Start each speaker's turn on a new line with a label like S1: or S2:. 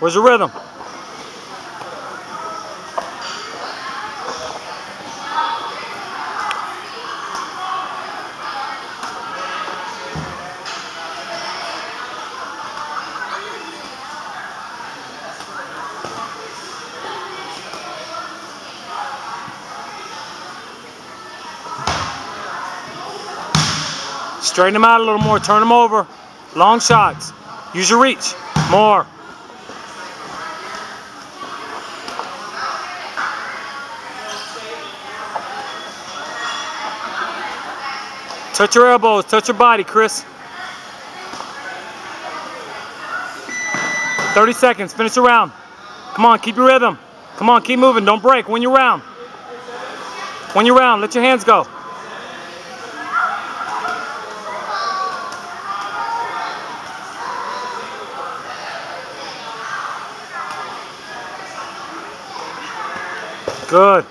S1: Where's the rhythm? Straighten them out a little more. Turn them over. Long shots. Use your reach. More. Touch your elbows. Touch your body, Chris. 30 seconds. Finish the round. Come on. Keep your rhythm. Come on. Keep moving. Don't break. Win your round. Win your round. Let your hands go. Good.